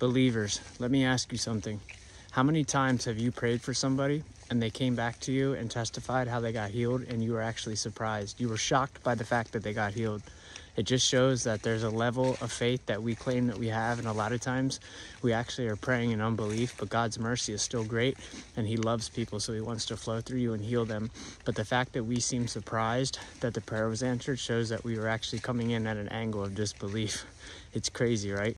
Believers, let me ask you something. How many times have you prayed for somebody and they came back to you and testified how they got healed and you were actually surprised? You were shocked by the fact that they got healed. It just shows that there's a level of faith that we claim that we have, and a lot of times we actually are praying in unbelief, but God's mercy is still great and He loves people, so He wants to flow through you and heal them. But the fact that we seem surprised that the prayer was answered shows that we were actually coming in at an angle of disbelief. It's crazy, right?